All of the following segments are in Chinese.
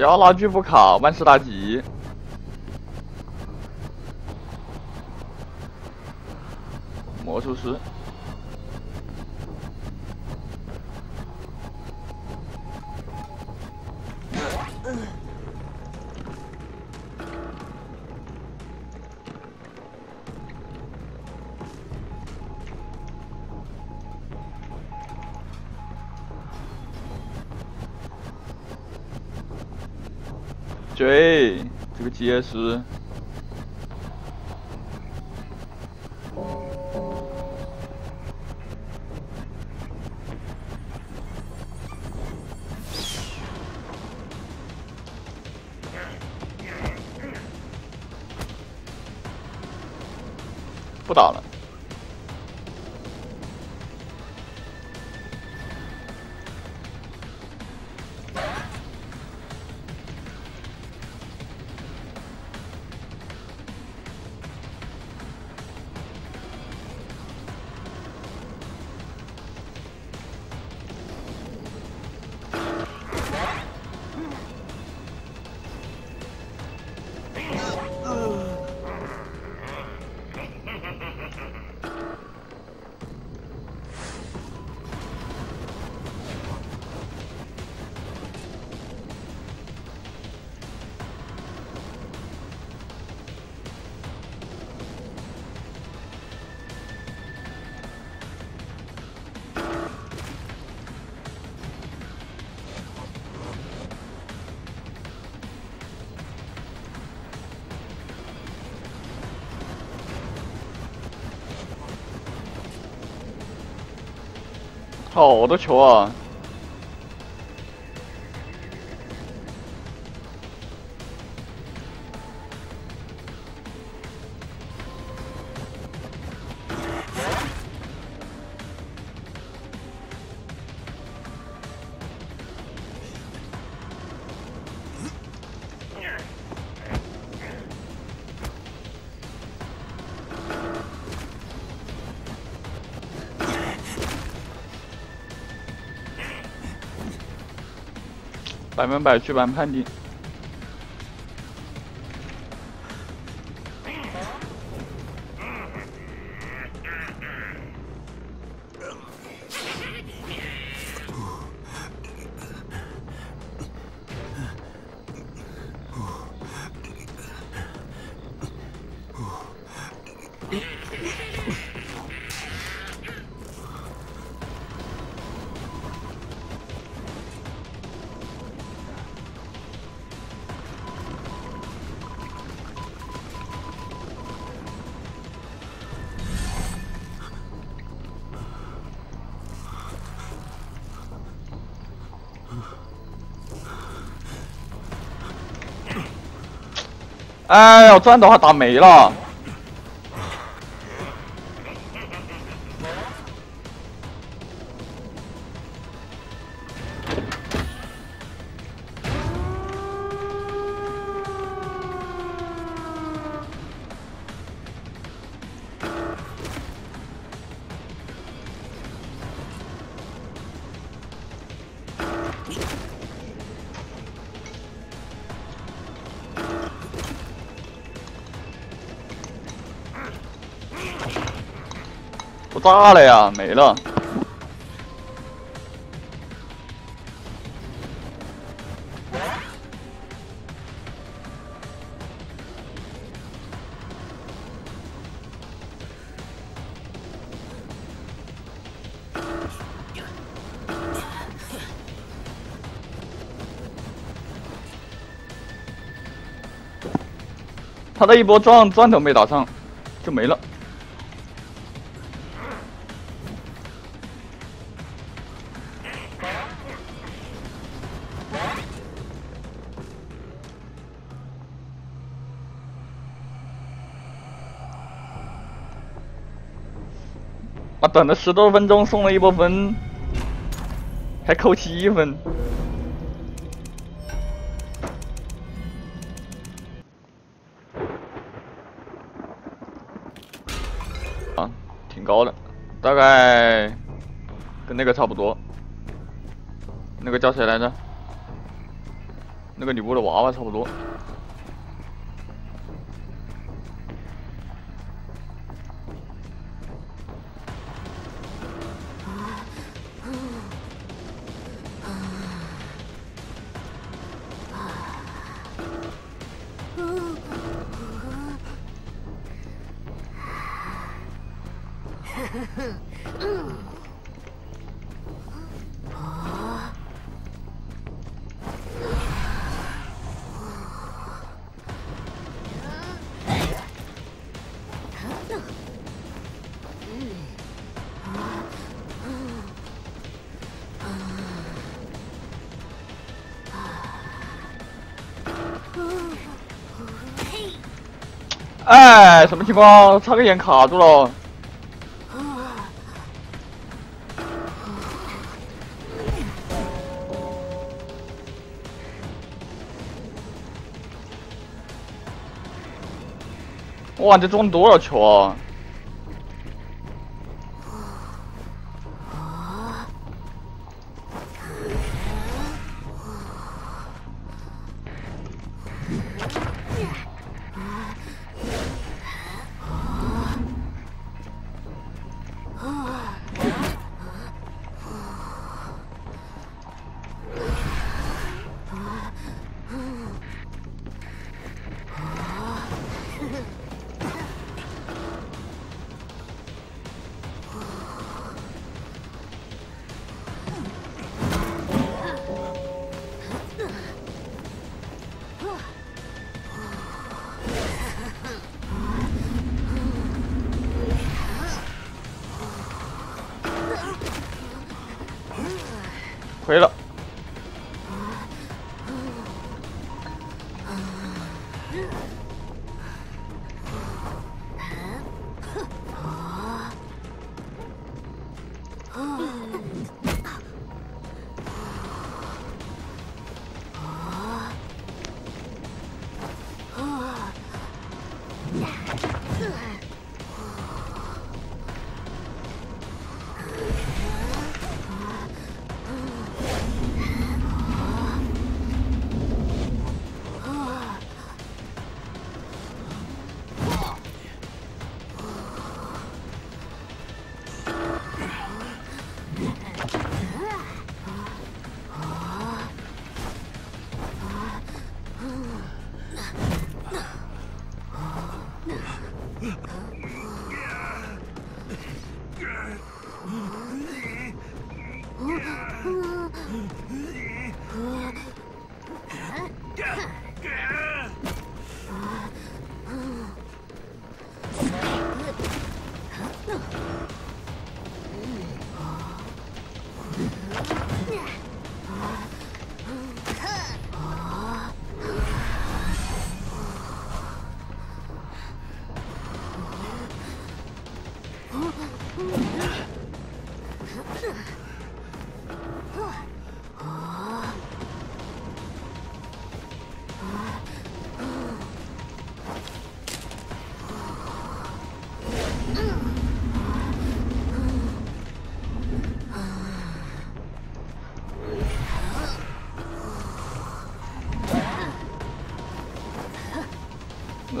只要拉巨斧卡，万事大吉。魔术师。结石，好多球啊！百分百去版判定。哎呀，钻的话打没了。炸了呀，没了。他的一波钻钻头没打上，就没了。等了十多分钟，送了一波分，还扣七分。啊，挺高的，大概跟那个差不多。那个叫谁来着？那个女巫的娃娃差不多。什么情况？差个眼卡住了。哇，这中多少球啊！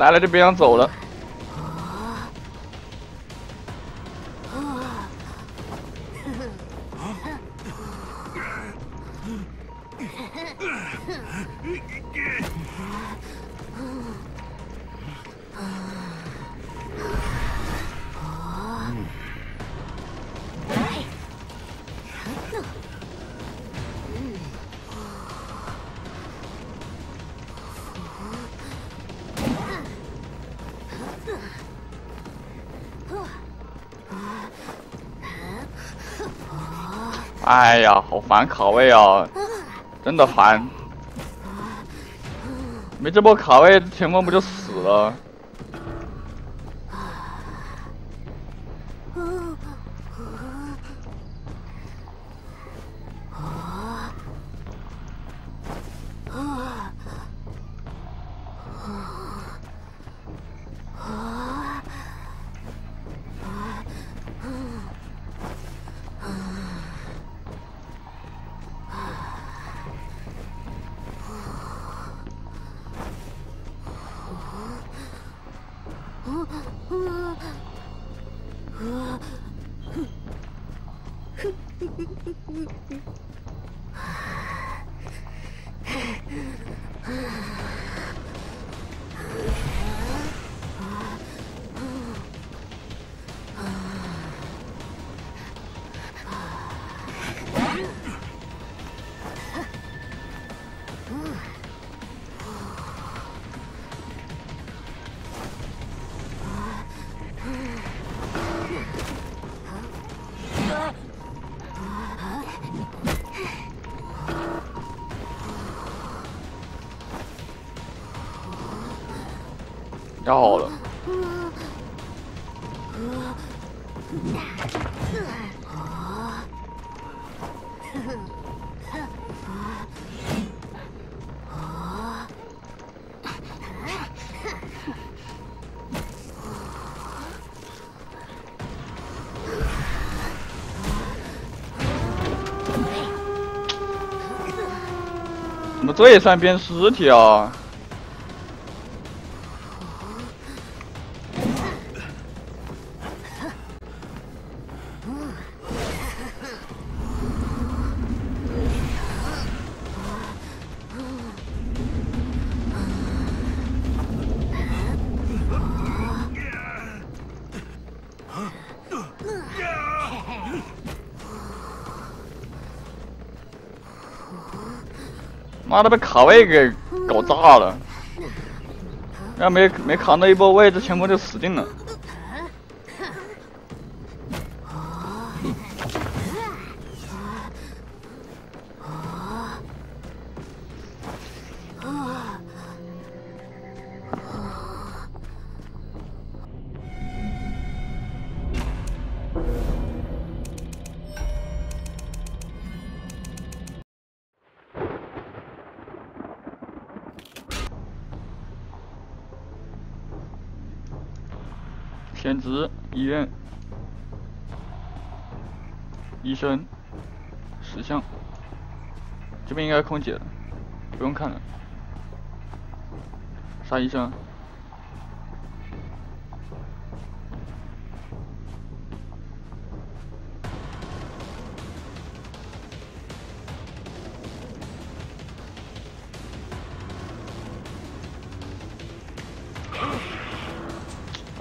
来了就别想走了。哎呀，好烦卡位啊！真的烦，没这波卡位，前锋不就死了？这也算变尸体啊？妈的，被卡位给搞炸了！要没没扛到一波位，置前锋就死定了。像，这边应该空姐，不用看了。啥医生？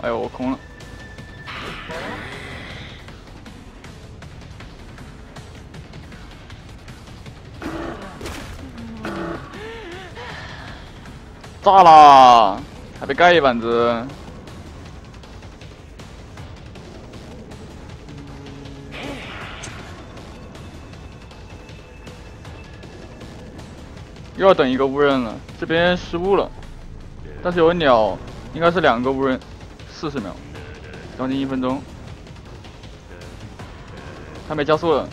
哎呦，我空了。炸啦！还被盖一板子。又要等一个无人了，这边失误了，但是有鸟，应该是两个无人，四十秒，将近一分钟，他没加速了。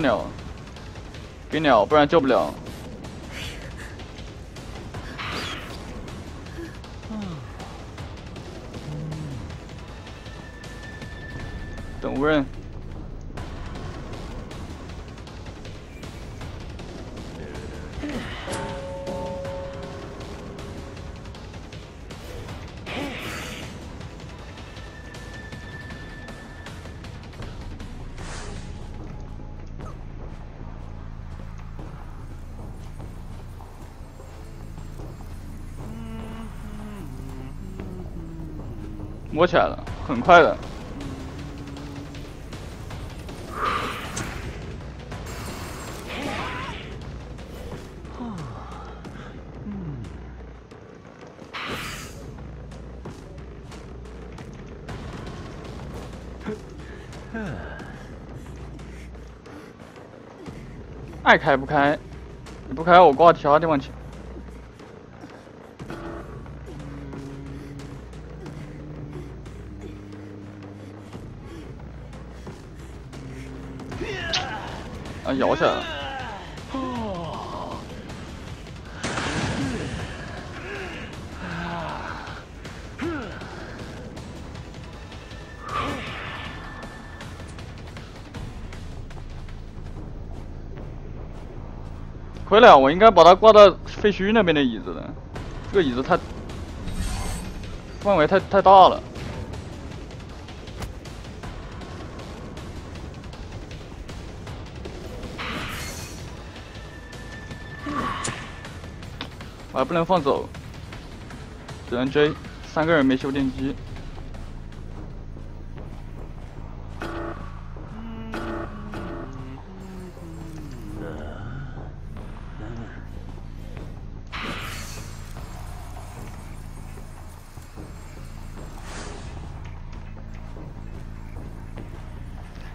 泡鸟，给鸟，不然救不了。等无人。摸起来了，很快的。爱开不开，你不开我挂其他地方去。摇起来！亏了，我应该把它挂到废墟那边的椅子的，这个椅子太范围太太大了。还，不能放走，只能追。三个人没修电机。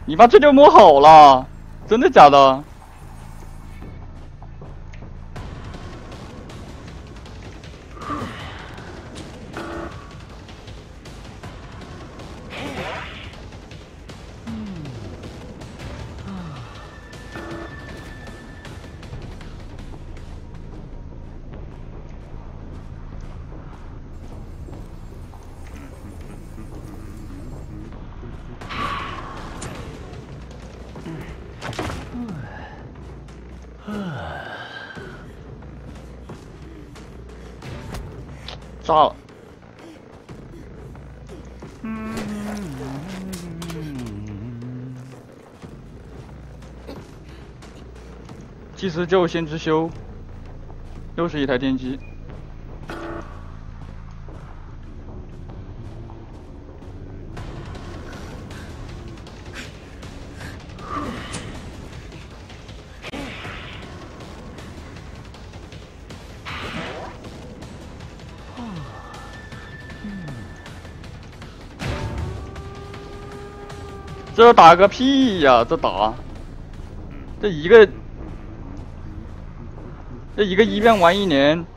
你把这就摸好了，真的假的？及时救，先知修，又是一台电机。这打个屁呀！这打，这一个，这一个医院玩一年。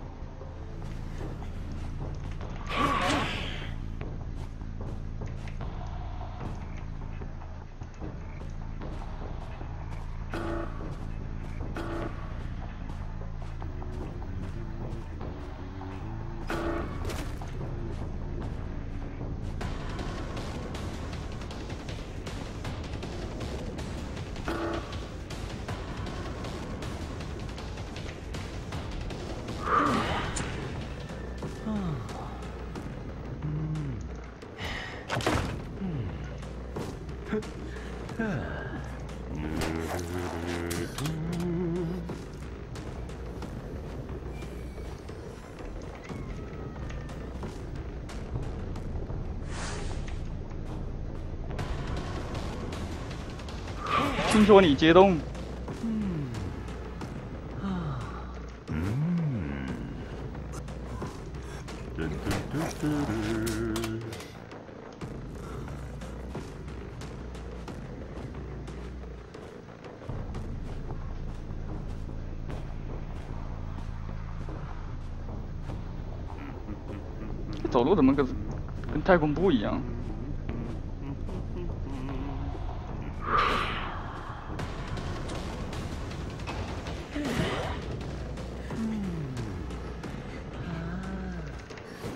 说你接动。走路怎么跟跟太空步一样？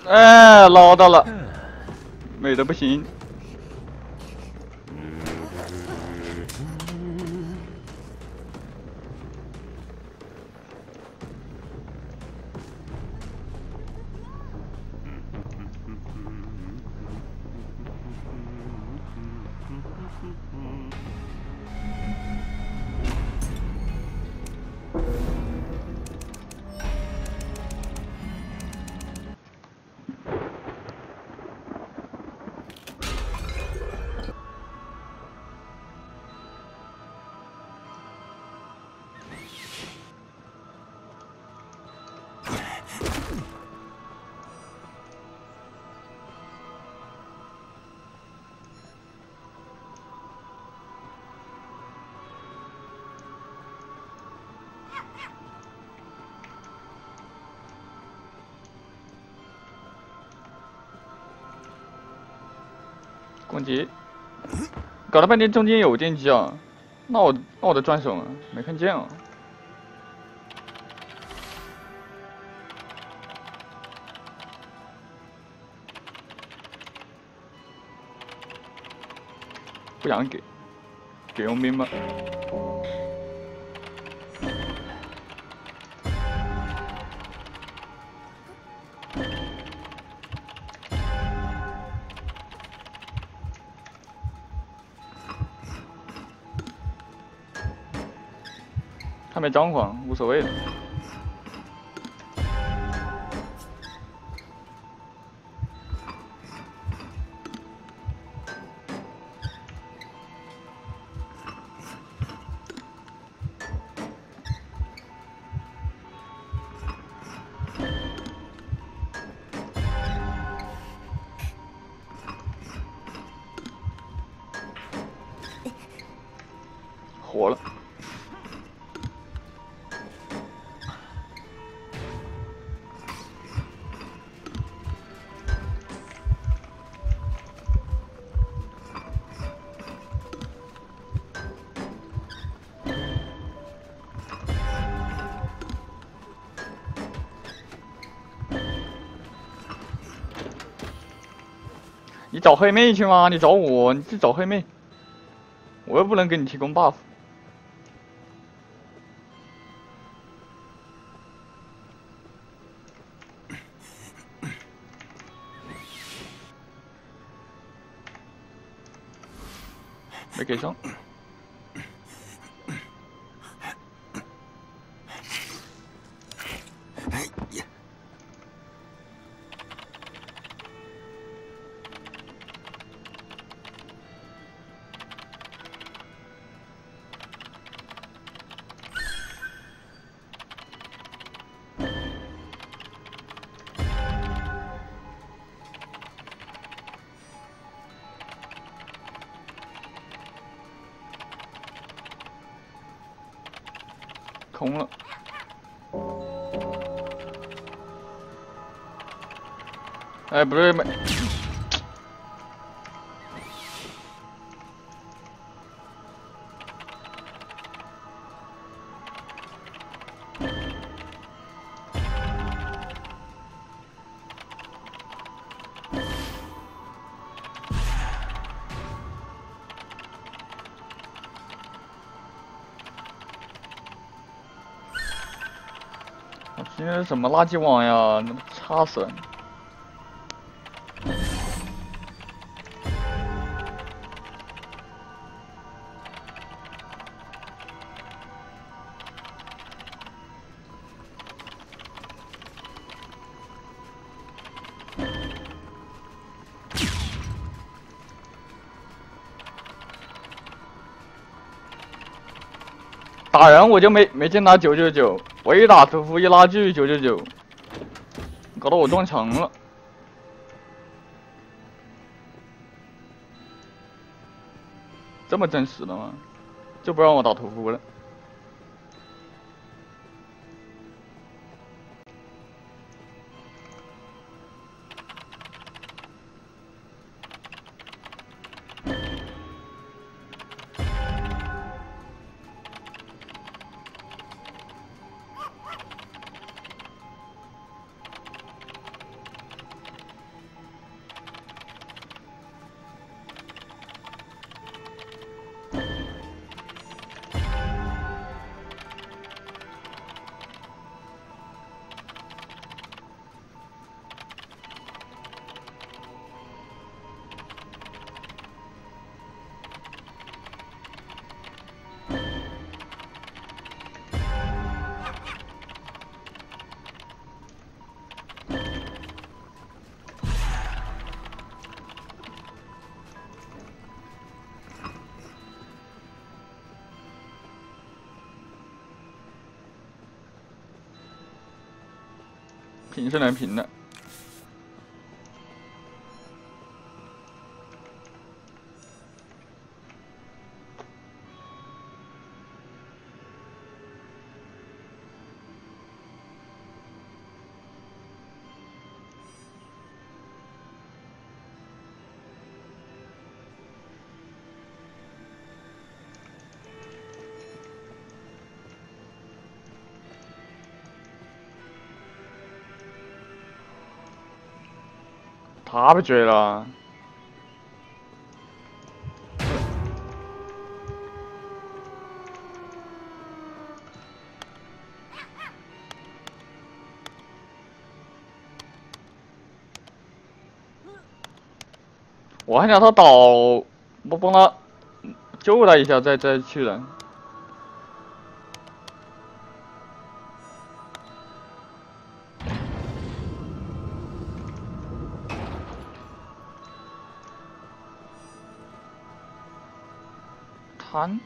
哎，捞到了，美的不行。搞了半天中间有电机啊，那我那我的转手呢？没看见啊。不想给，给佣兵吧。没装潢，无所谓的。找黑妹去吗？你找我，你去找黑妹，我又不能给你提供 buff。没给上。空了。哎，不对，没。什么垃圾网呀？差死！打人我就没没见他九九九。我一打屠夫一拉锯九九九，搞得我撞墙了，这么真实的吗？就不让我打屠夫了。是难评的。他不追了，我还想他倒，我帮他救他一下，再再去的。贪。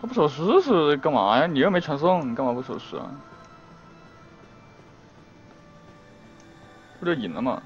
他不守尸是干嘛呀？你又没传送，你干嘛不守尸啊？不就赢了吗？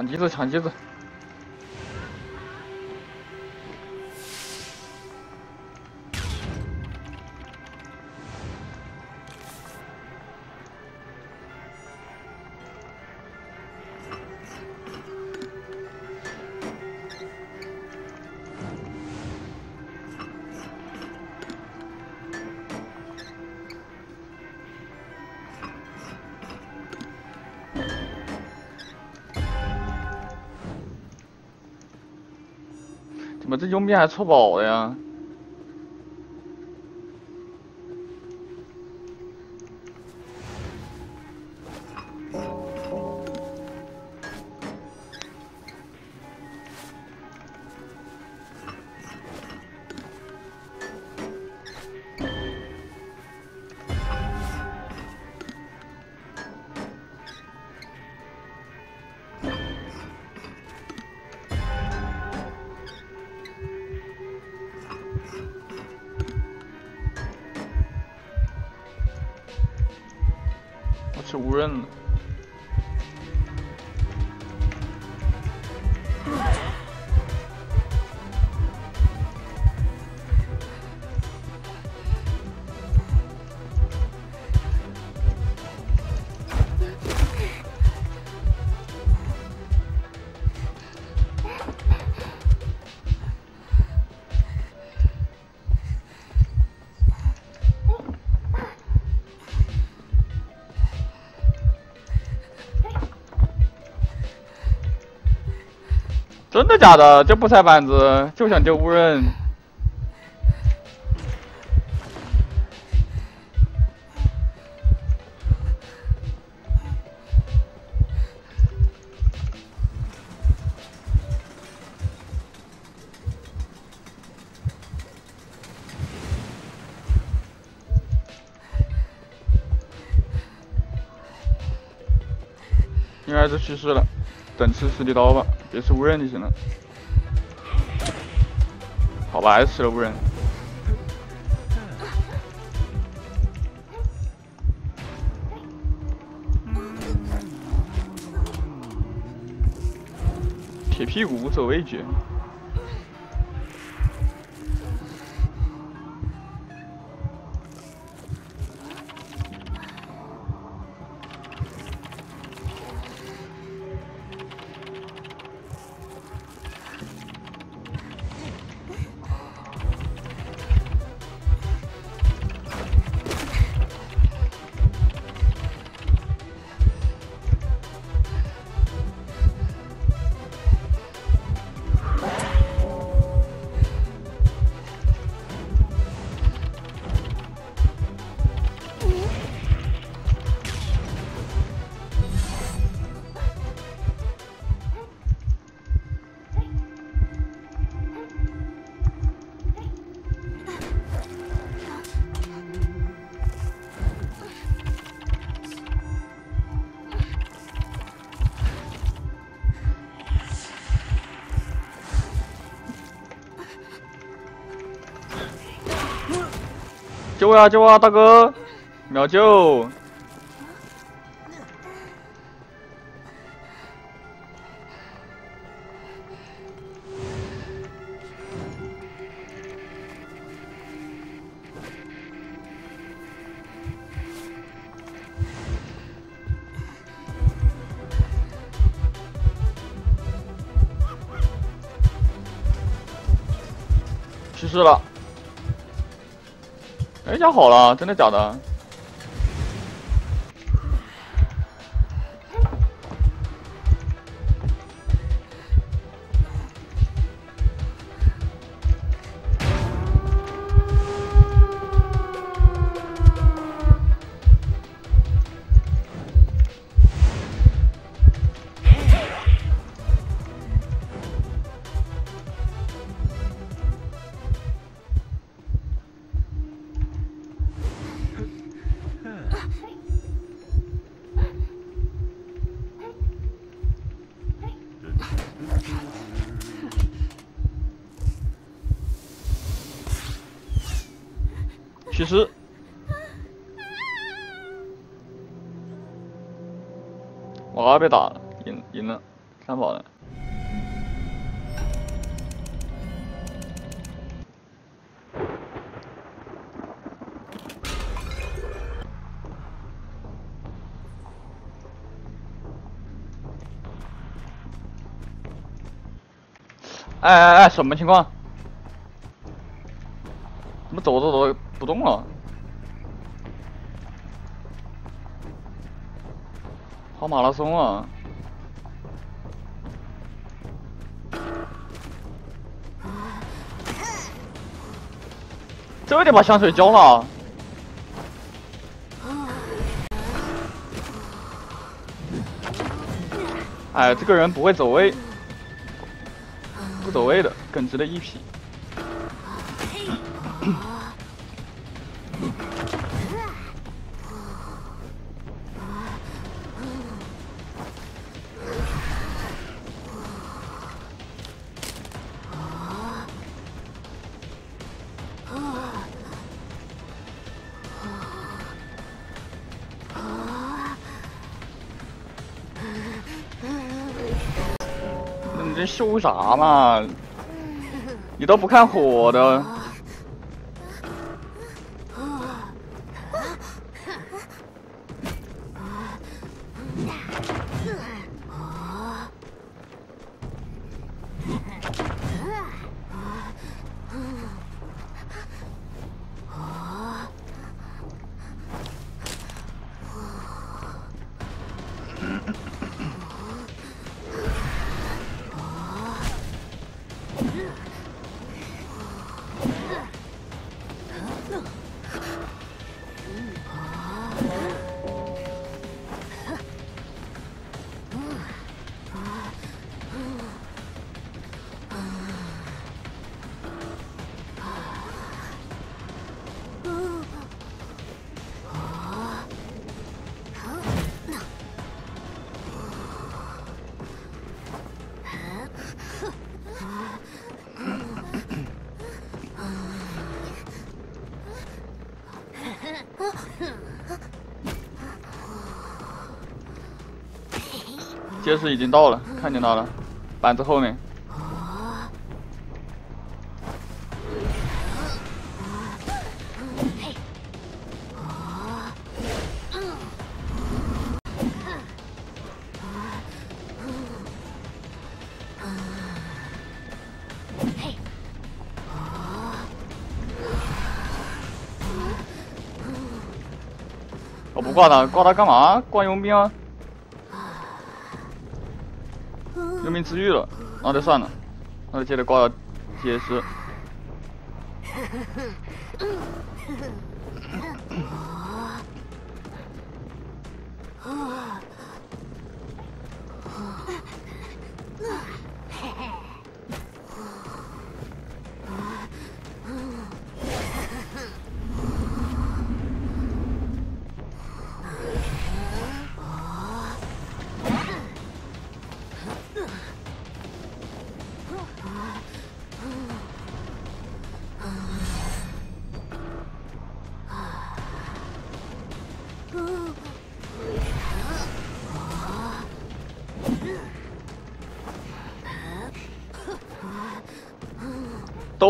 抢机子，抢机子！还错宝了呀？真的假的？就不踩板子，就想丢无人。应该是去世了，等吃实力刀吧，别吃无人就行了。好吧，还是吃了无人。铁屁股无所畏惧。救啊！救啊，大哥！秒救！去世了。加，好了，真的假的？哎哎哎，什么情况？怎么走着走着不动了？跑马拉松啊！这得把香水浇了。哎，这个人不会走位。不走位的，耿直的一匹。啥嘛？你都不看火的。是已经到了，看见他了，板子后面。我不挂他，挂他干嘛？挂佣兵啊！治愈了，那就算了，那就接着挂杰斯。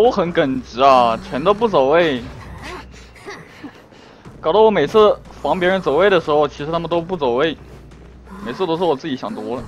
都很耿直啊，全都不走位，搞得我每次防别人走位的时候，其实他们都不走位，每次都是我自己想多了。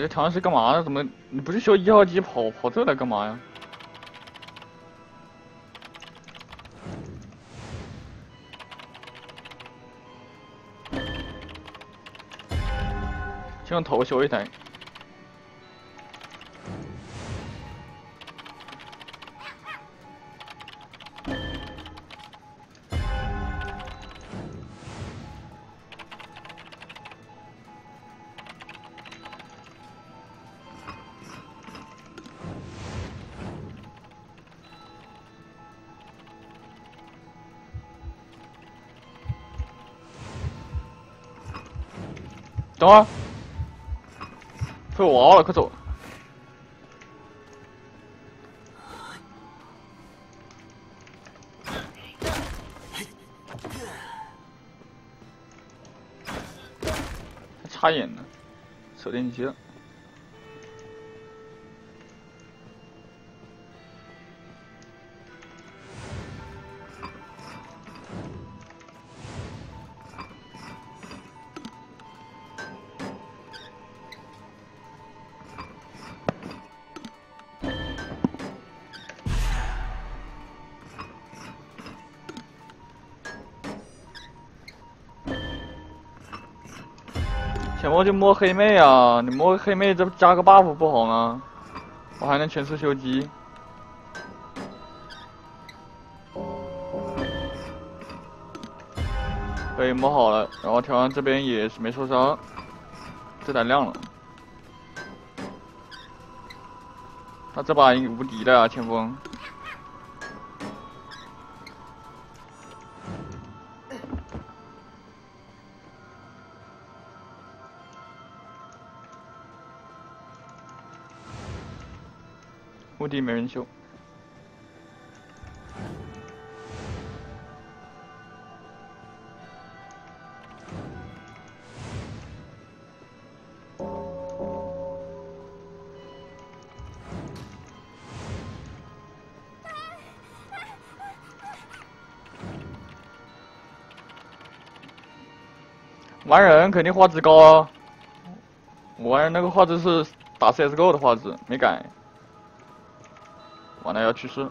这条件是干嘛呢？怎么你不是修一号机跑跑这来干嘛呀？先用头修一台。等会儿，被我熬了，快走！还插眼呢，手电机了。摸就摸黑妹啊！你摸黑妹，这加个 buff 不好吗？我还能全速修机。可以摸好了，然后调完这边也是没受伤，这胆亮了。他这把无敌了啊，前锋。地没人修，玩人肯定画质高啊！我玩人那个画质是打 CSGO 的画质，没改。完了要去世。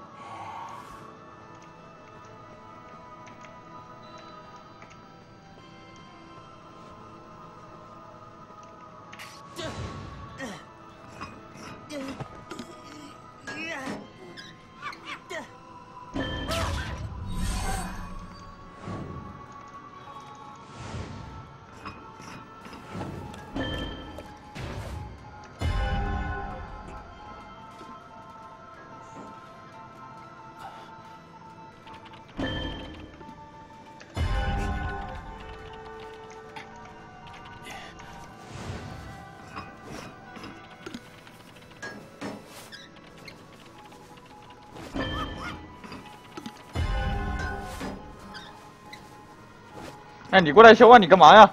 你过来修啊！你干嘛呀？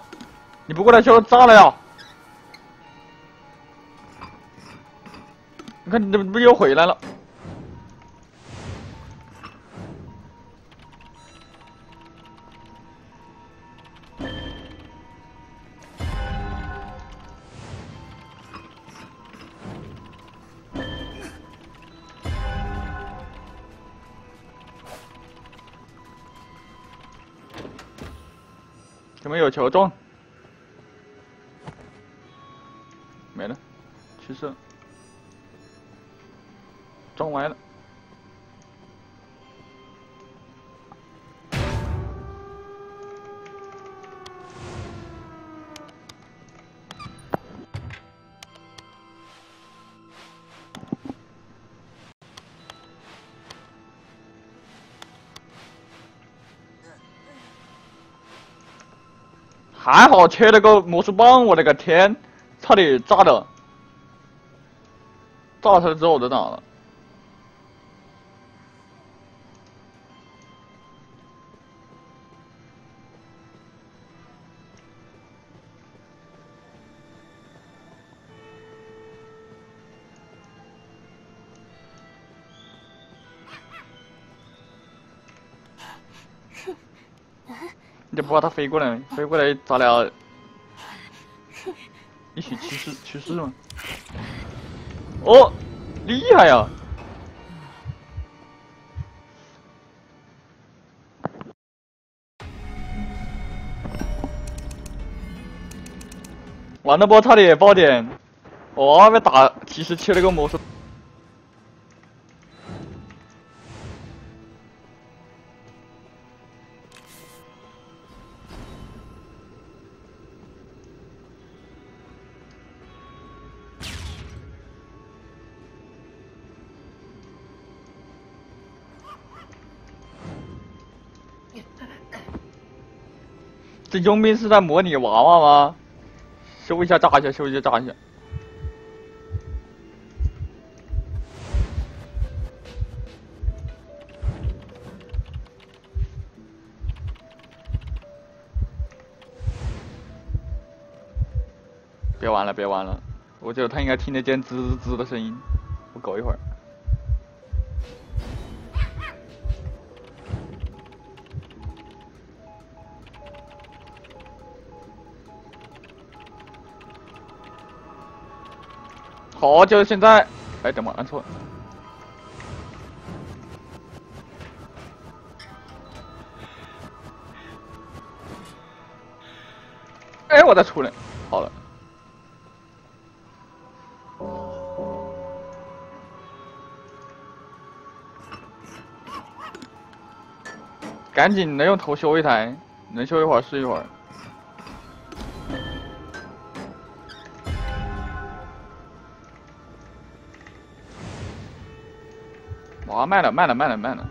你不过来修，炸了呀！你看你怎么不又回来了？乔装，还好切了个魔术棒，我的个天，差点炸的，炸出来之后我就打了。就不怕他飞过来？飞过来，咱俩一起去世去世吗？哦，厉害呀！万能波塔的宝典，哇，被打，其实切了个魔术。这佣兵是在模拟娃娃吗？修一下炸一下，修一下炸一下。别玩了，别玩了！我觉得他应该听得见滋滋滋的声音。我苟一会儿。好，就是现在。哎，等会按错。哎，我再出来。好了。赶紧能，用头修一台，能修一会儿是一会儿。哇，慢了，卖了，卖了，卖了！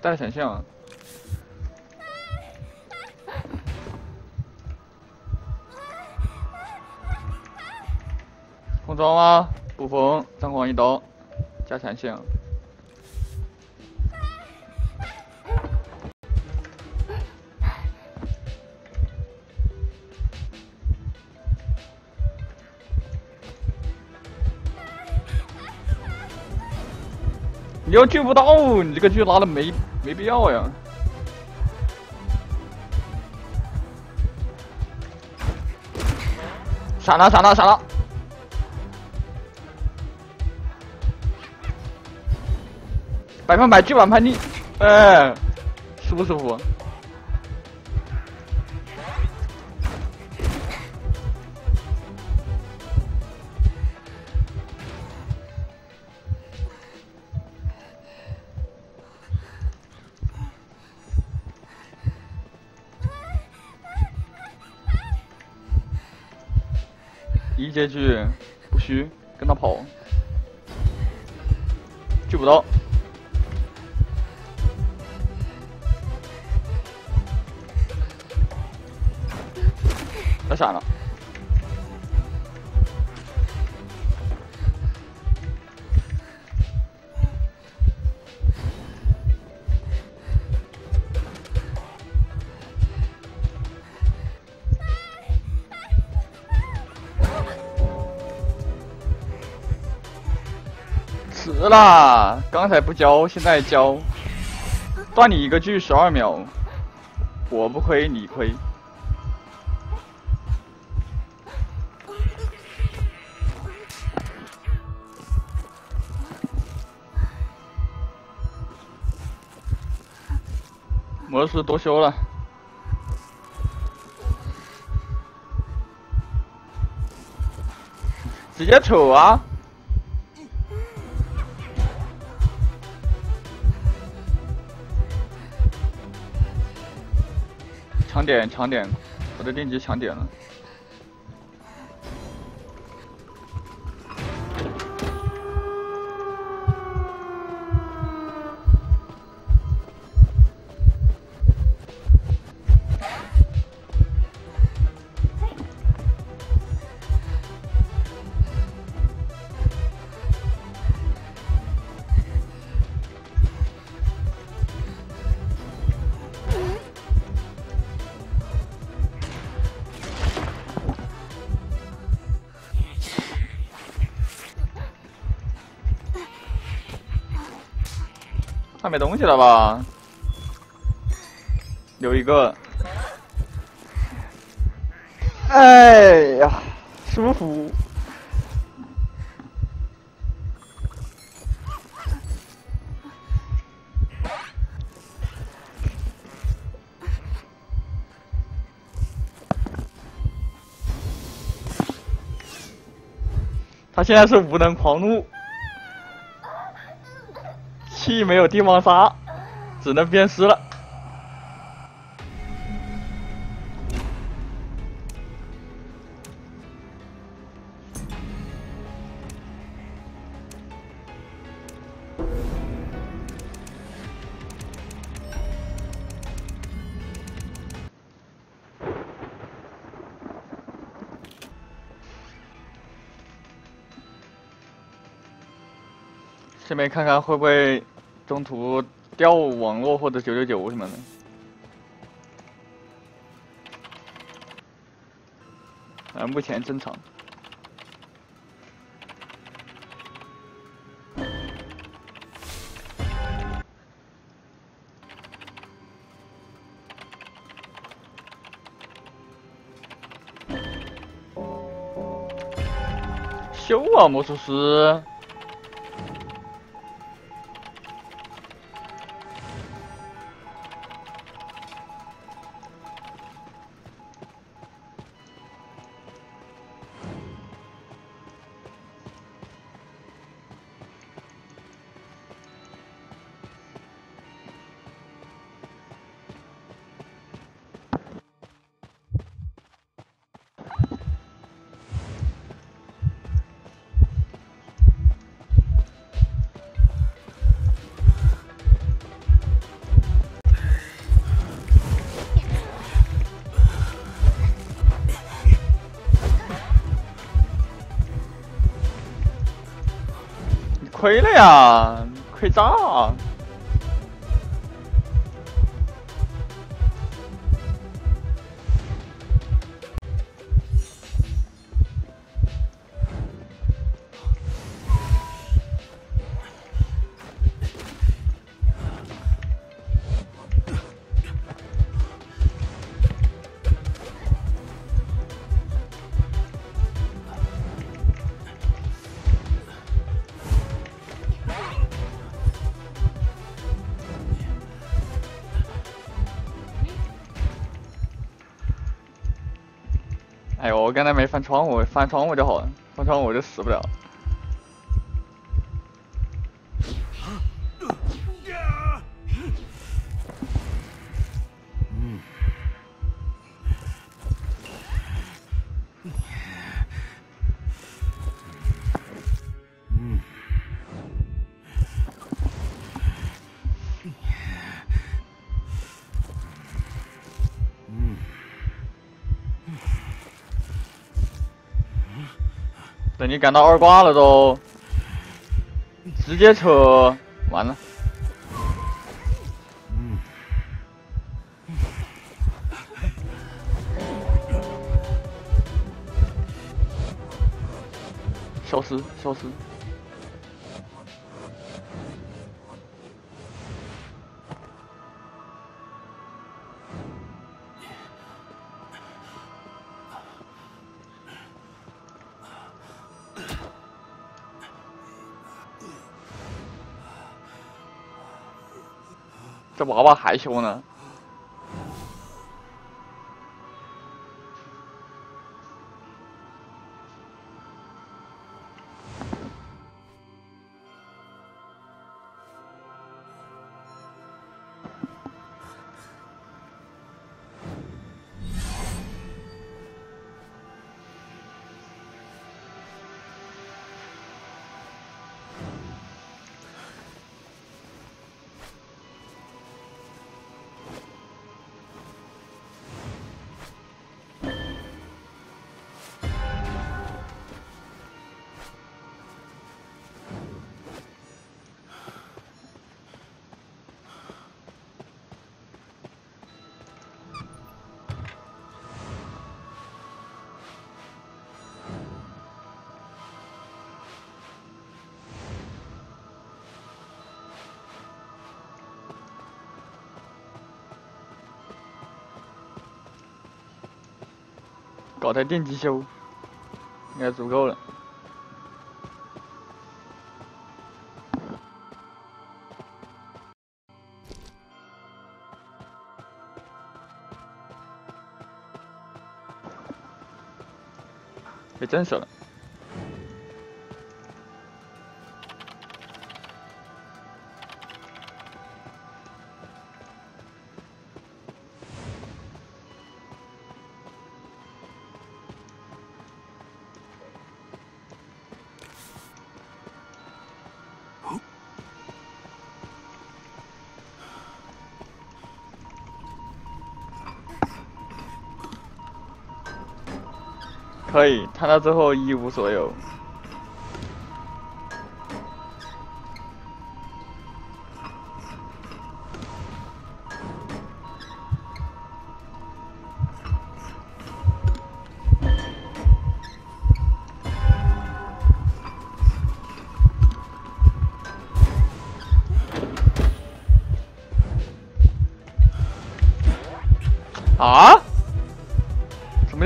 带了闪现，封装吗？不封，张狂一刀，加闪现。又救不到，你这个狙拉的没没必要呀！闪了闪了闪了！百分百巨版叛逆，哎，舒不舒服？一阶狙，不虚，跟他跑，救不到，他闪了。死啦！刚才不交，现在交，断你一个狙十二秒，我不亏你亏。魔术多修了，直接抽啊！点，抢点！我的电击抢点了。没东西了吧？有一个，哎呀，舒服。他现在是无能狂怒，气没有地方杀，只能变尸了。顺便看看会不会中途掉网络或者九九九什么的。啊，目前正常。修啊，魔术师！呀，亏没翻窗户，翻窗户就好了，翻窗户我就死不了。你赶到二挂了都，直接扯，完了。消失，消失。娃娃害羞呢。搞台电机修，应该足够了。被震死了。可以，他到最后一无所有。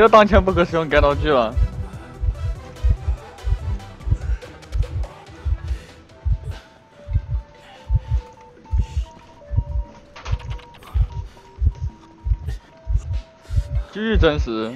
当前不可使用该道具了？巨真实。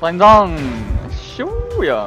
班长，秀呀！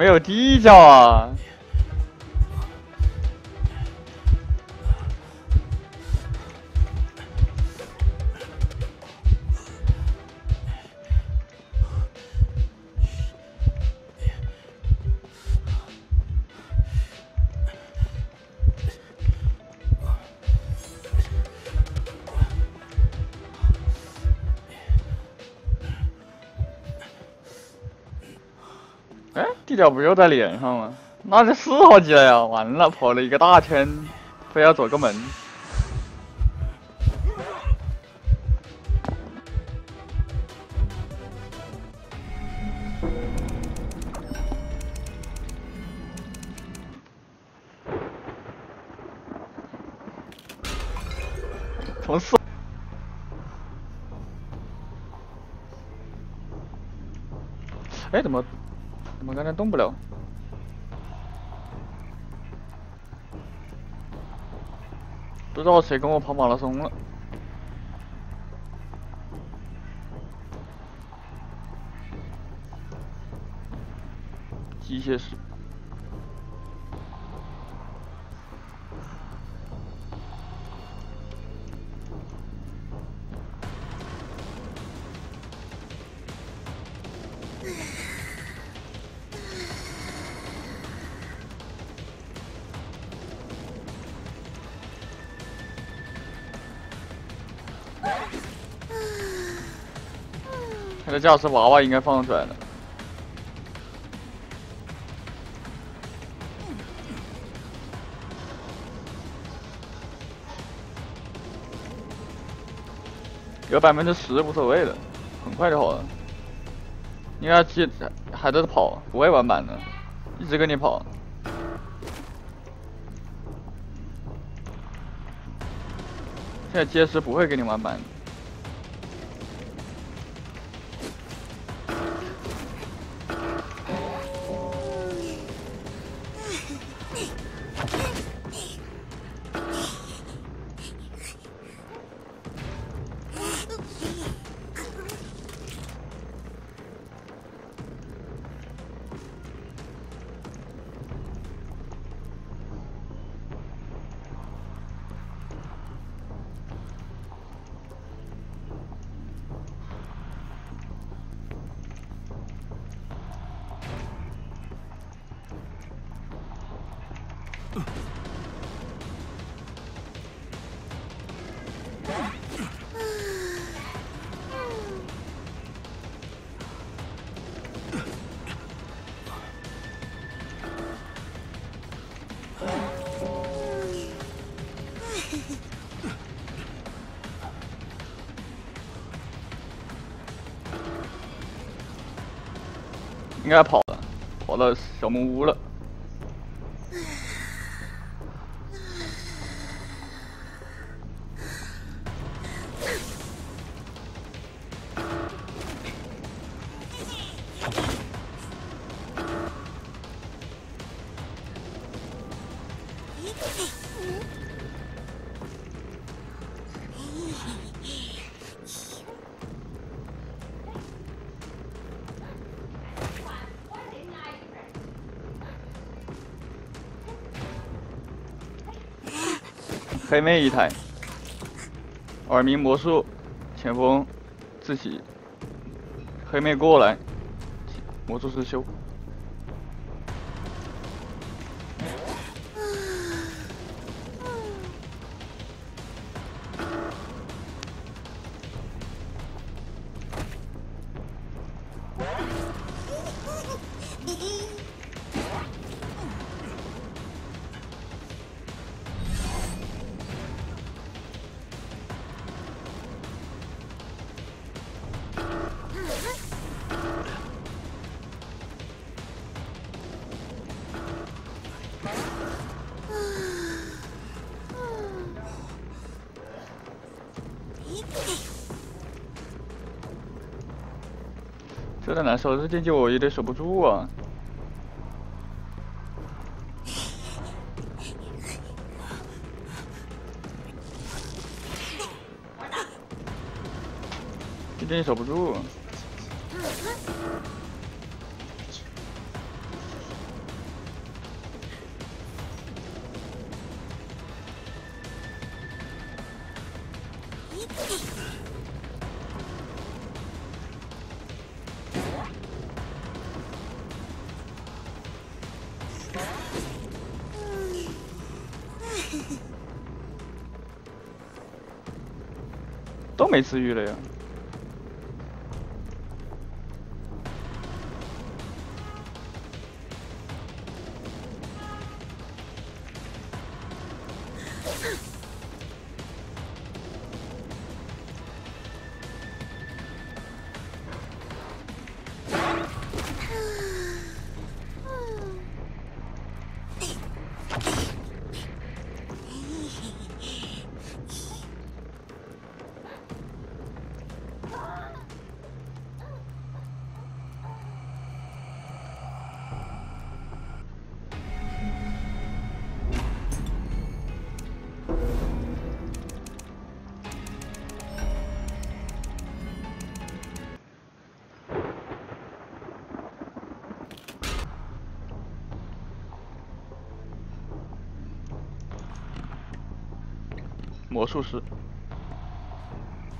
没有地窖啊！不就在脸上吗？那就四号机了呀！完了，跑了一个大圈，非要走个门。从四，哎，怎么？动不了？不知道谁跟我跑马拉松了。机械师。驾驶娃娃应该放出来了。有百分之十无所谓的，很快就好了。应该接还在跑，不会玩板的，一直跟你跑。现在杰斯不会跟你玩板的。应该跑了，跑到小木屋了。黑妹一台，耳鸣魔术，前锋自己，黑妹过来，魔术师修。难受，这电击我有点守不住啊！这电击守不住。都没治愈了呀。魔术师。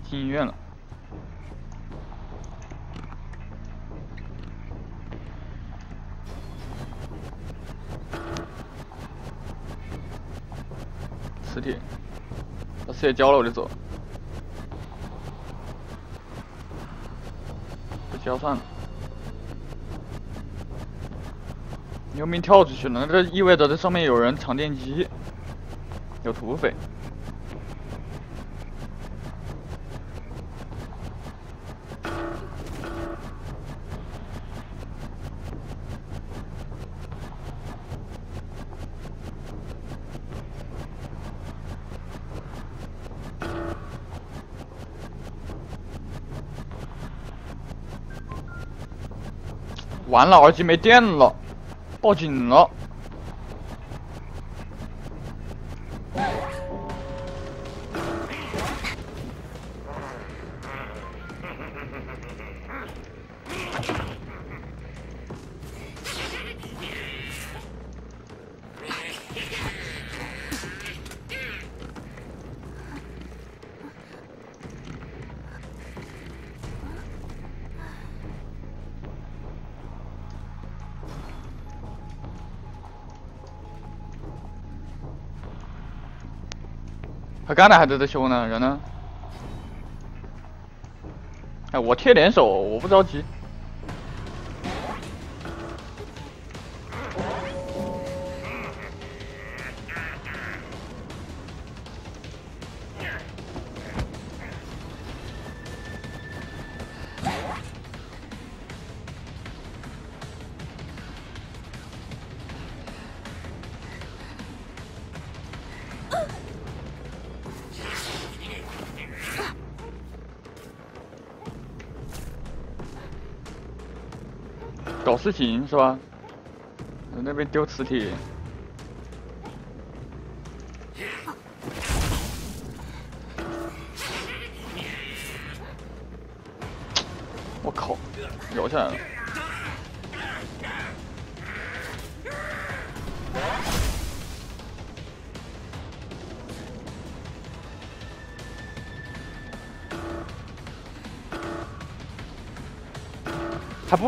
进医院了，磁铁，把磁铁交了我就走，不交算了，牛明跳出去了，那这意味着这上面有人藏电机，有土匪。完了，耳机没电了，报警了。干的还在这修呢，人呢？哎，我贴脸手，我不着急。不行是吧？在那边丢磁铁。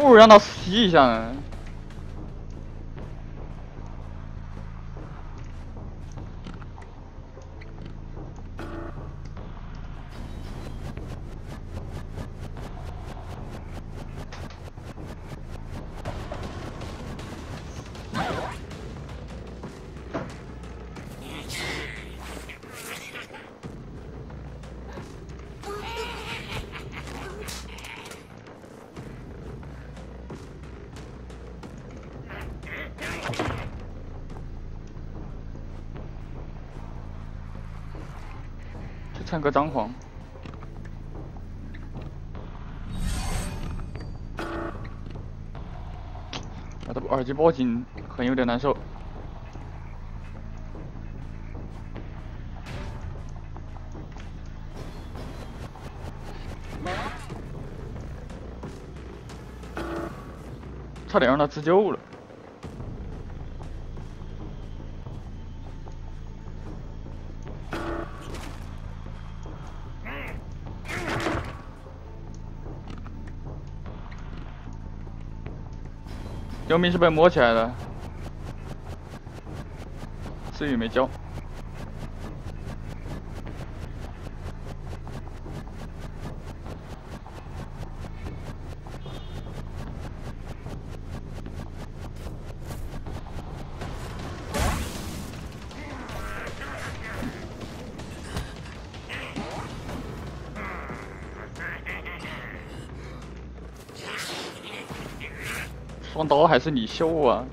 不如让他吸一下呢。唱歌张狂，把这耳机报警很有点难受。差点让他自救了。刘明是被摸起来的，思雨没交。刀还是你秀啊？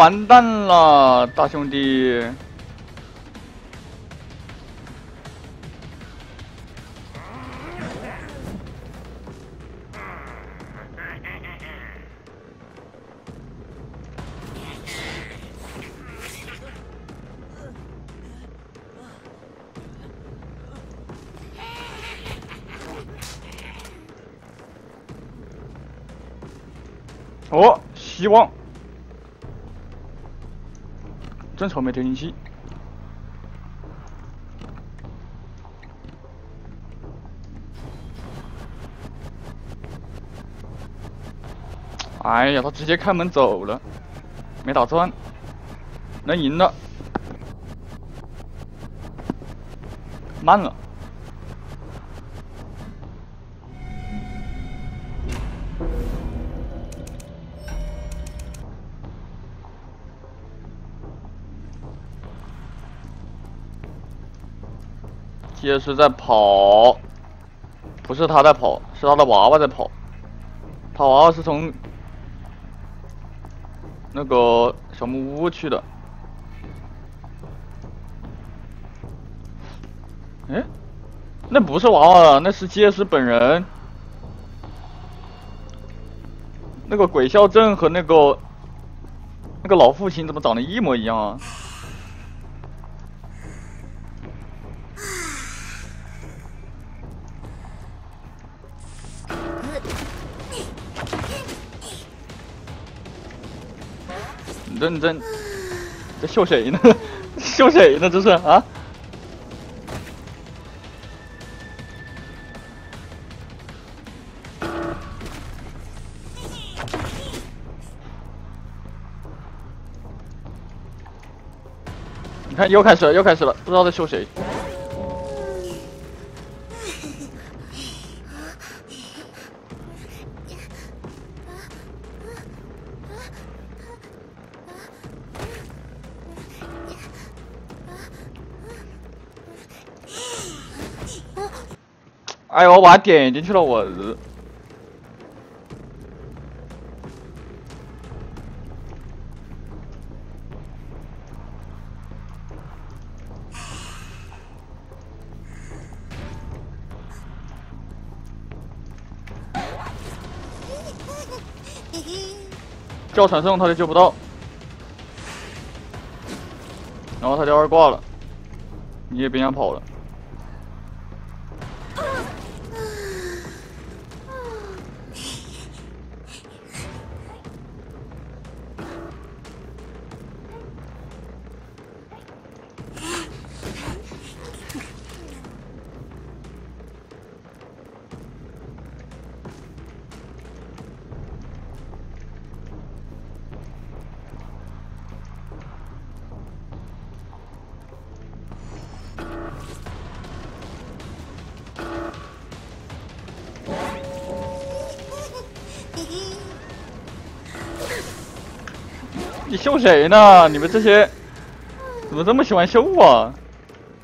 完蛋了，大兄弟！哦，希望。正愁没推进器。哎呀，他直接开门走了，没打转，能赢了，慢了。杰斯在跑，不是他在跑，是他的娃娃在跑。他娃娃是从那个小木屋去的。哎，那不是娃娃，那是杰斯本人。那个鬼笑镇和那个那个老父亲怎么长得一模一样啊？认真，这秀谁呢？秀谁呢？这是啊？你看，又开始了，又开始了，不知道在秀谁。哎呦，我把点进去了，我日！叫传送他就救不到，然后他就二挂了，你也别想跑了。秀谁呢？你们这些怎么这么喜欢秀啊？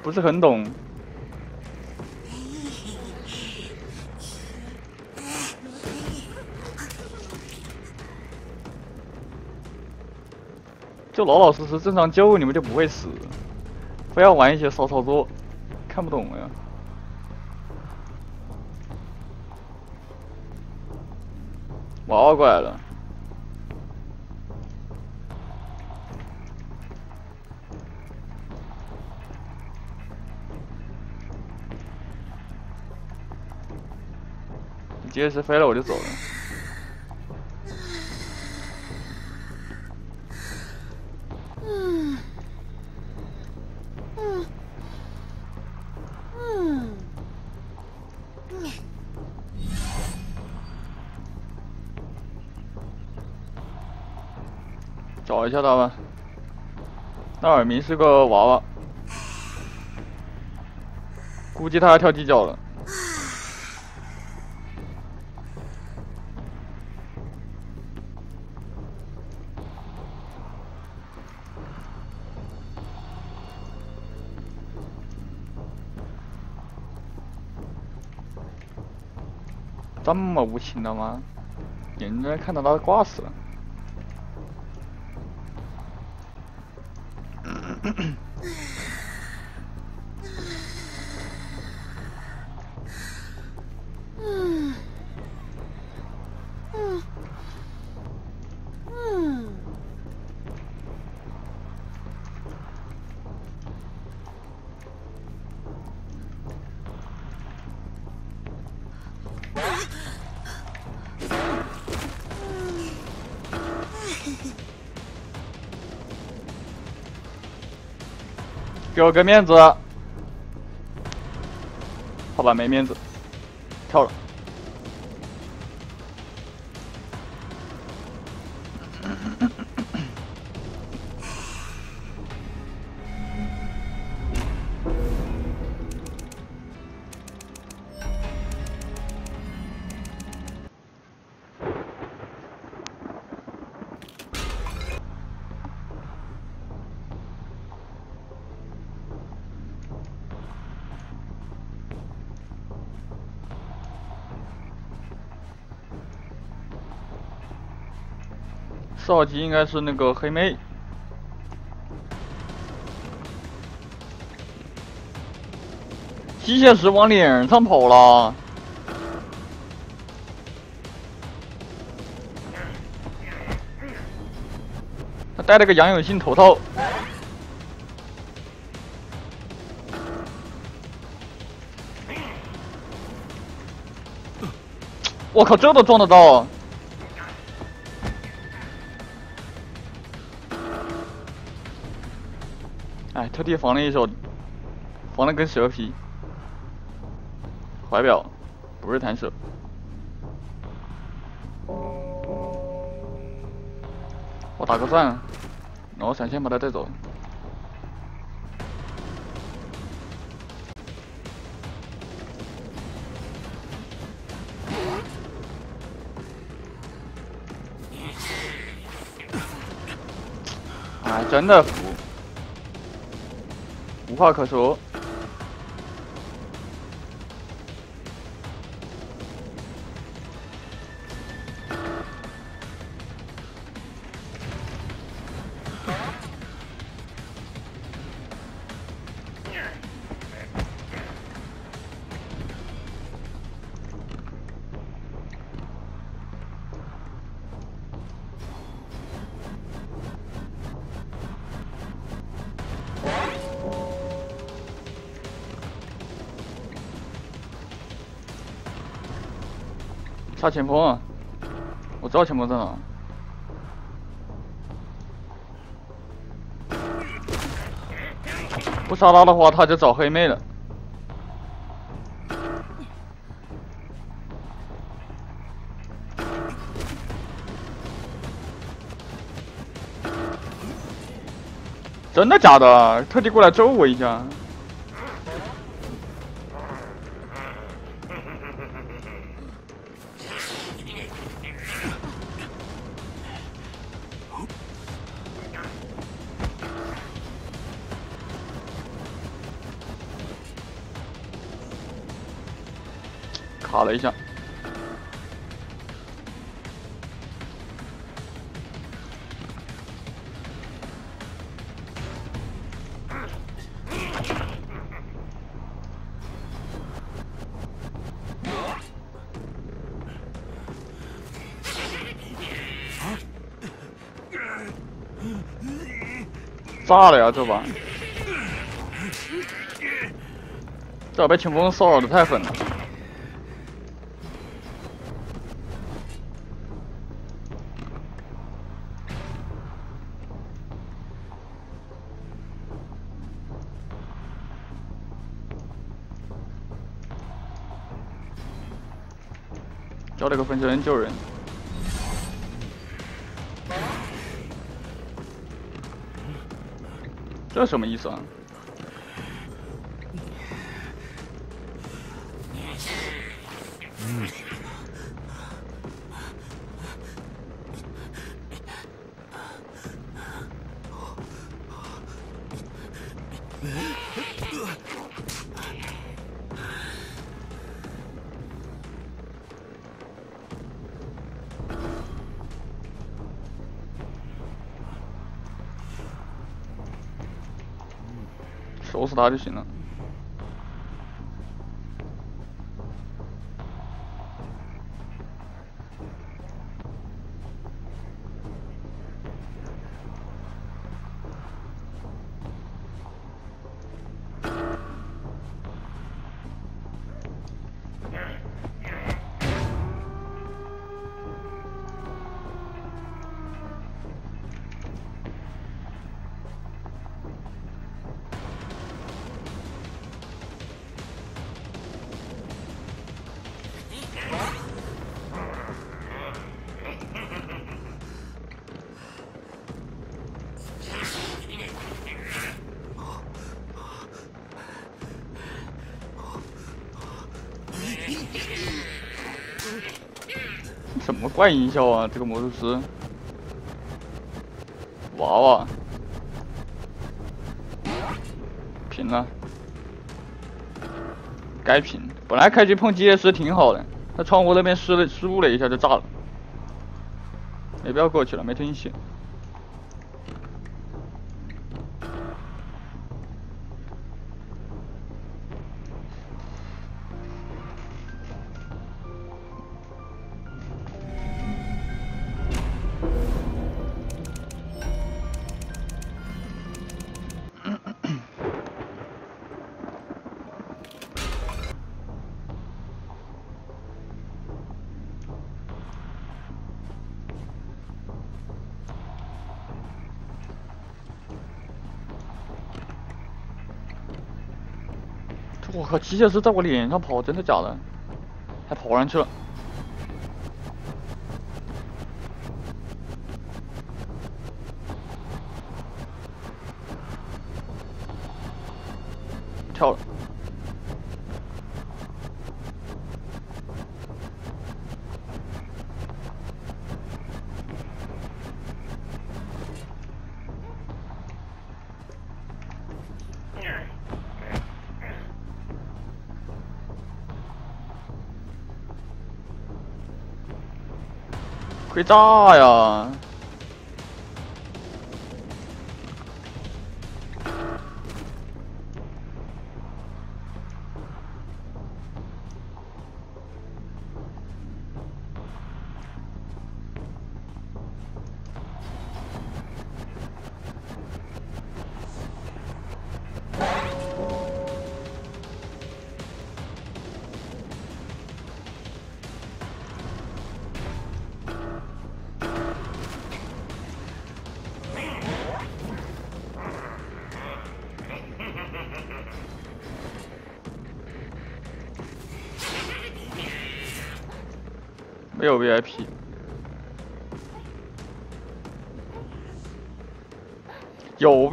不是很懂。就老老实实正常救，你们就不会死。非要玩一些骚操作，看不懂呀。娃娃过来了。结石飞了，我就走了。找一下他吧。那耳鸣是个娃娃，估计他要跳地窖了。这么无情的吗？眼睛都看到他挂死了。我个面子。好吧，没面子，跳了。四号机应该是那个黑妹，机械师往脸上跑了，他戴了个杨永信头套，我靠，这都撞得到！特地防了一手，防了根蛇皮，怀表不是弹射。我打个钻，然后闪现把他带走。哎，真的服。无话可说。差前锋啊，我知道前锋在哪。不杀他的话，他就找黑妹了。真的假的？特地过来揍我一下。炸了呀！这把，这把被清风骚扰的太狠了。交了个分身救人，这什么意思啊？收拾他就行了。怪营销啊！这个魔术师，娃娃，平了，该平。本来开局碰机械师挺好的，他窗户那边失了失误了一下就炸了。没必要过去了，没听清。靠！机械师在我脸上跑，真的假的？还跑上去了，炸呀！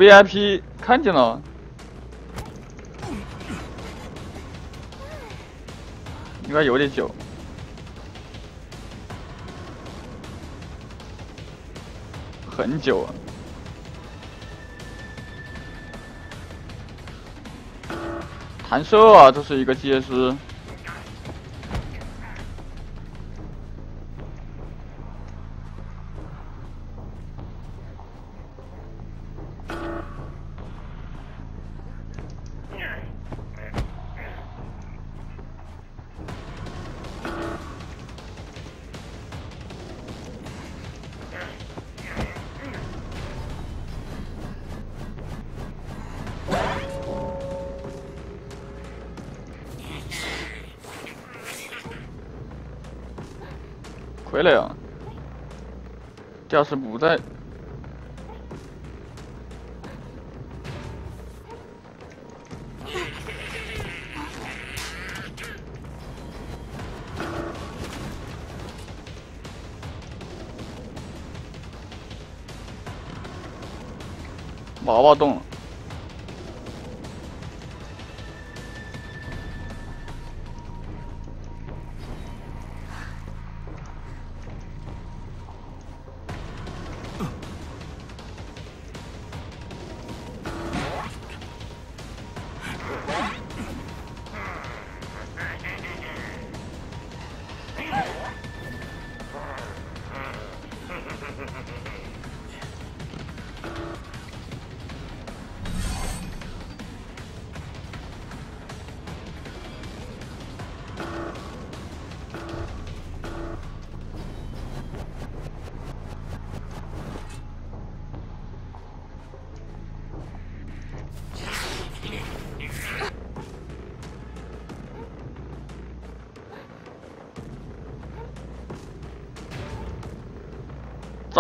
VIP，看见了，应该有点久，很久。啊，弹射啊，这是一个机械师。回来呀！教室不在，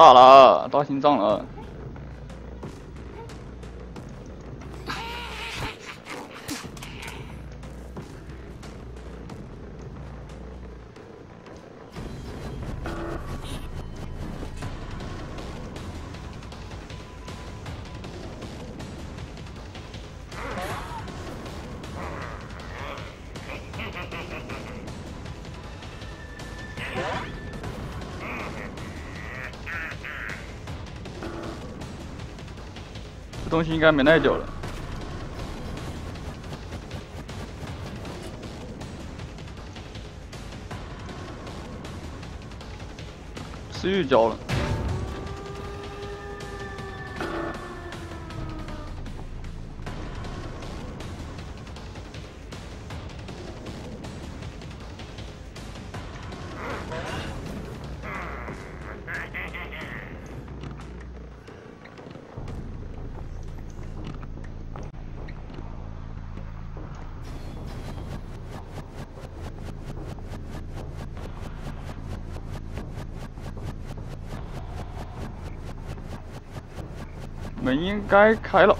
大了，大心脏了。东西应该没耐久了。思域交了。该开了，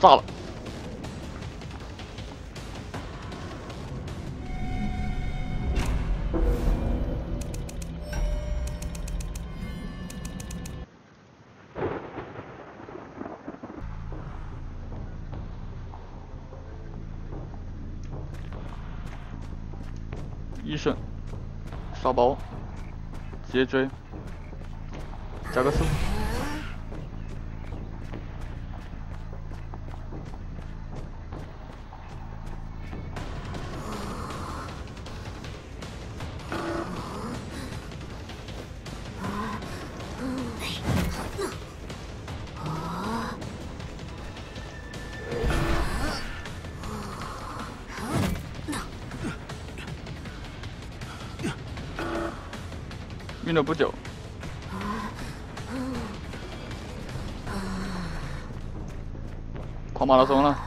炸了。直接追，加个速。晕了不久，跑马拉松了。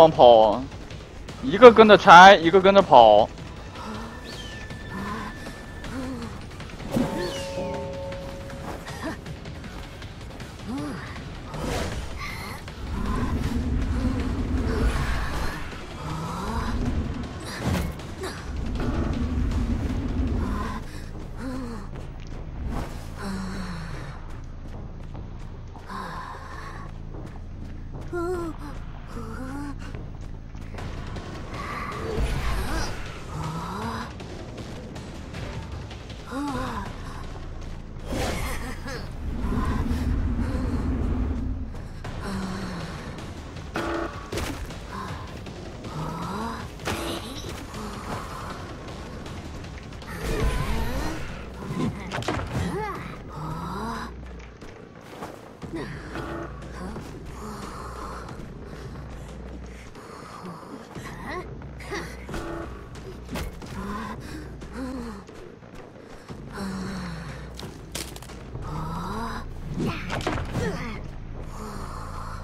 狂跑，一个跟着拆，一个跟着跑。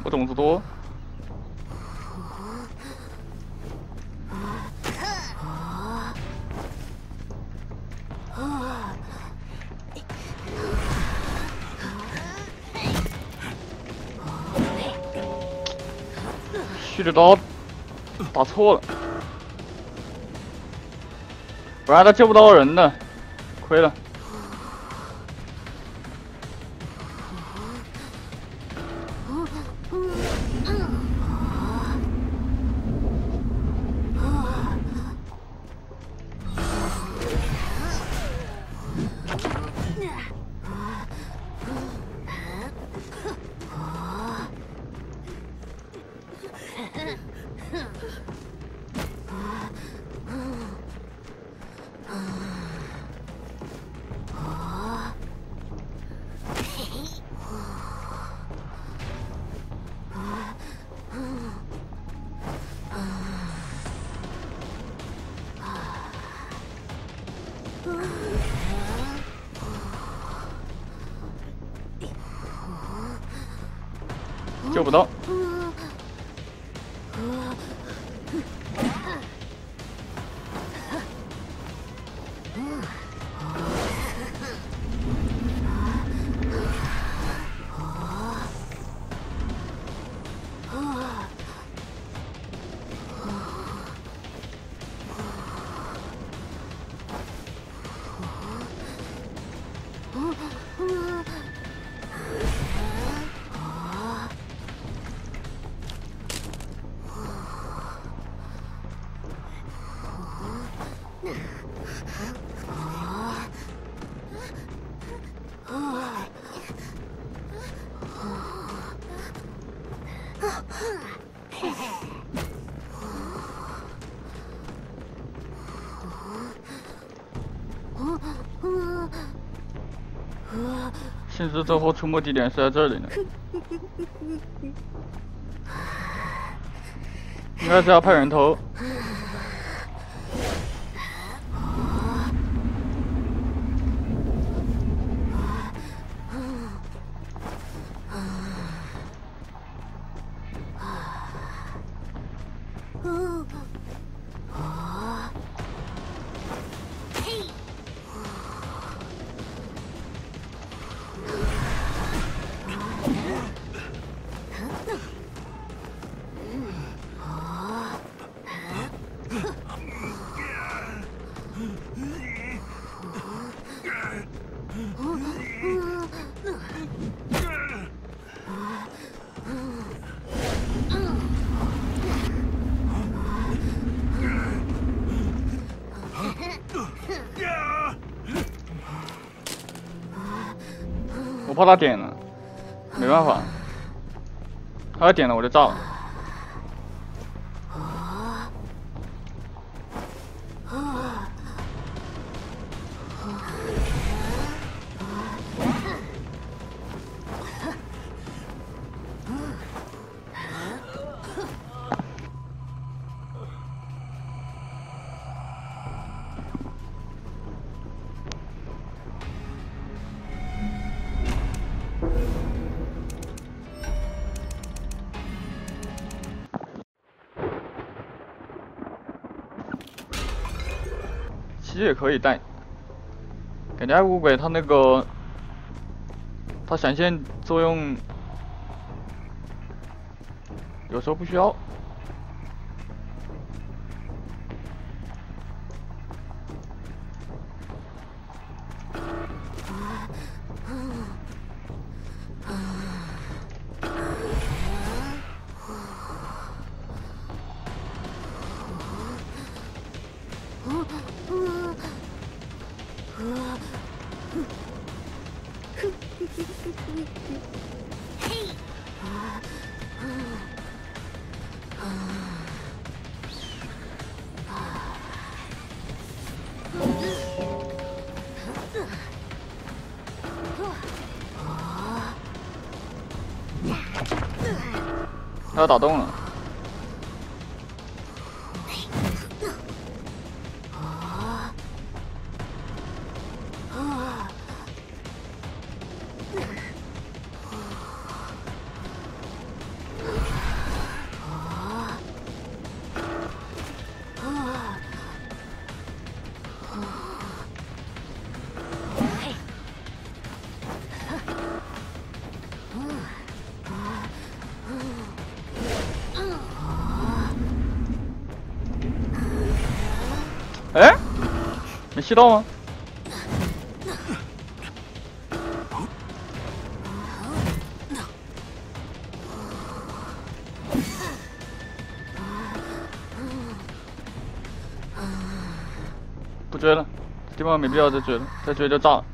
我种子多，蓄的刀打错了，不然他救不到人的，亏了。行尸走肉出没地点是在这里呢，应该是要派人头。我怕他点了，没办法，他要点了我就炸了。可以带，感觉爱乌鬼他那个，他闪现作用有时候不需要。打洞了。没吸到吗？不追了，这地方没必要再追了，再追就炸了。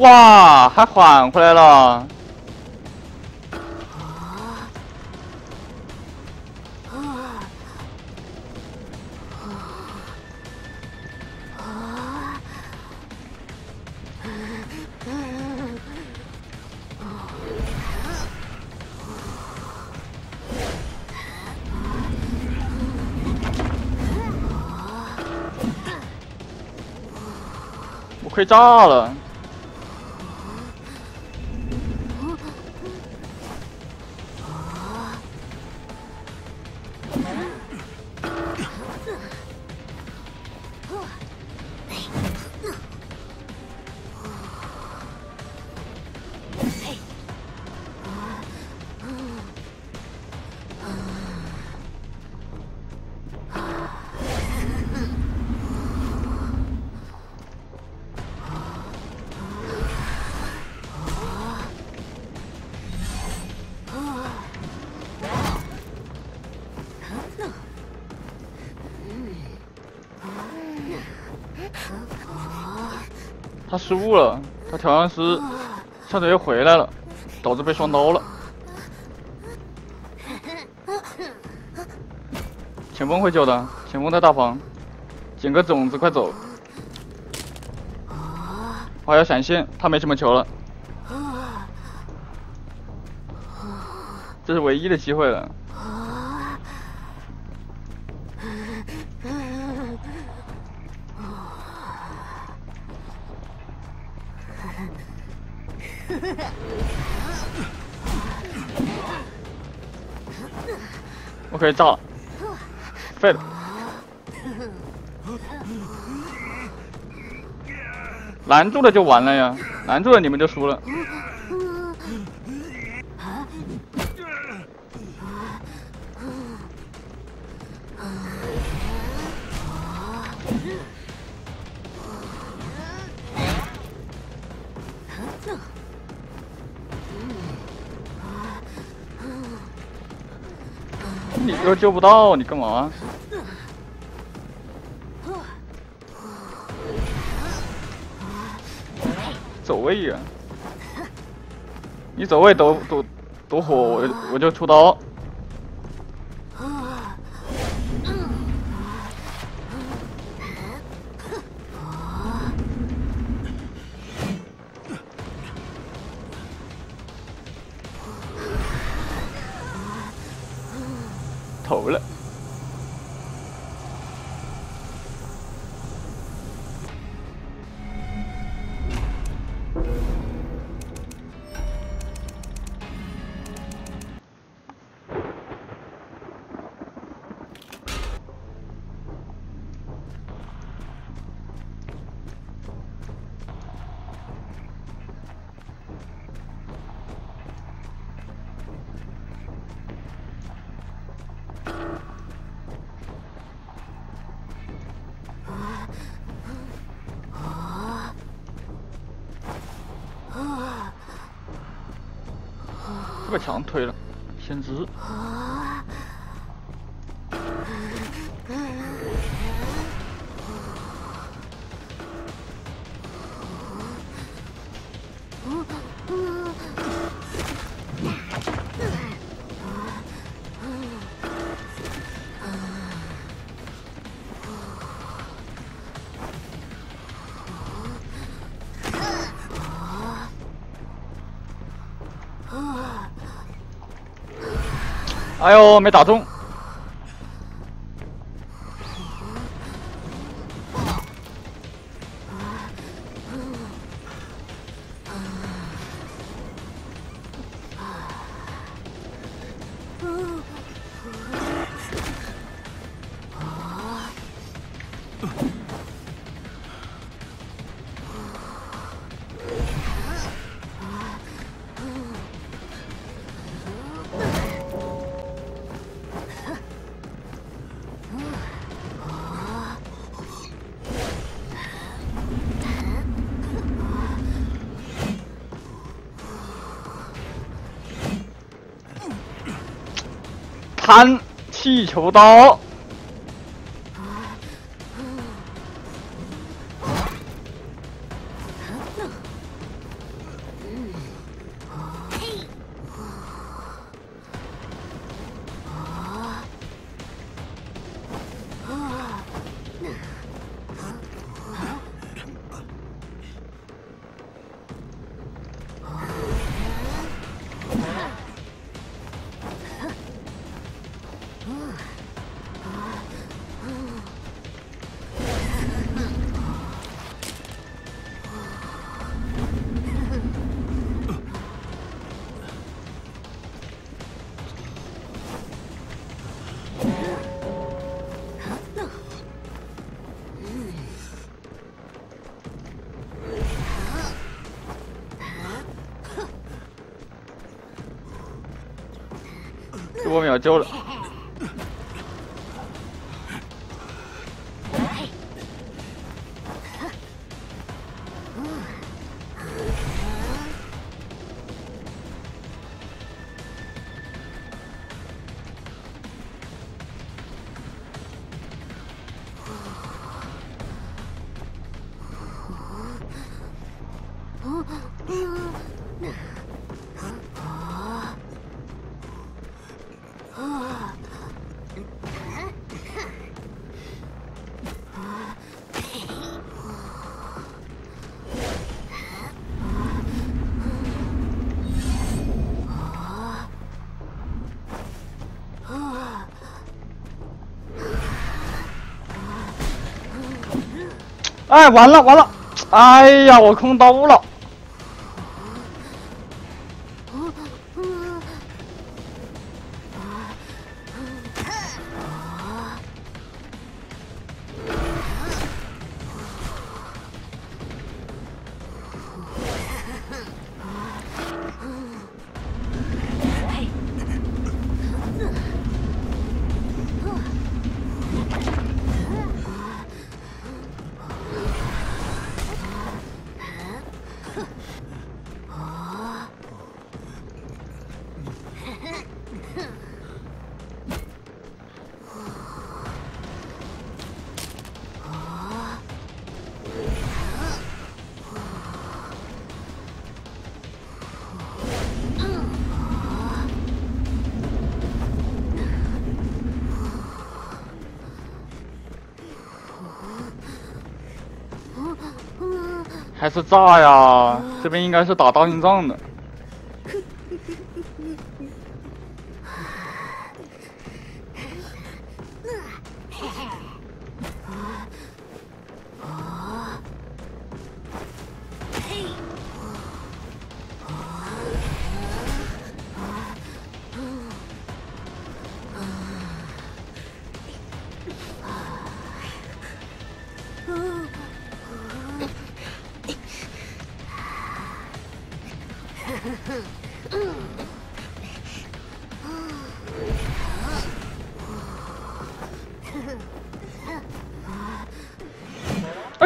哇，还缓回来了！我快炸了！失误了，他调香师差点又回来了，导致被双刀了。前锋会救的，前锋在大房，捡个种子，快走！我还要闪现，他没什么球了，这是唯一的机会了。可以炸了，废了，拦住了就完了呀，拦住了你们就输了。都救不到，你干嘛？走位呀！你走位躲躲躲火，我我就出刀。把墙推了，先知。哎呦，没打中！弹气球刀，我秒救了。哎，完了完了！哎呀，我空刀了。是炸呀！这边应该是打大心脏的。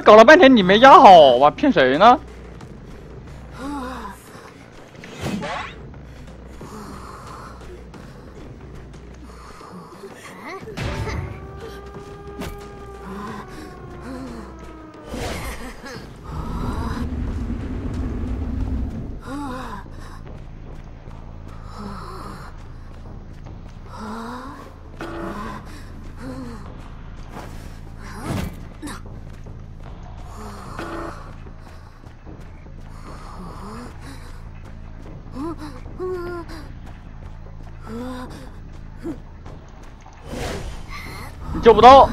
搞了半天你没压好吧？骗谁呢？救不到。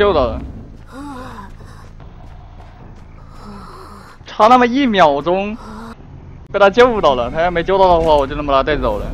救到了，差那么一秒钟，被他救到了。他要没救到的话，我就能把他带走了。